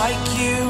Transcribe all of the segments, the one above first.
like you.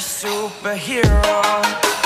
Superhero.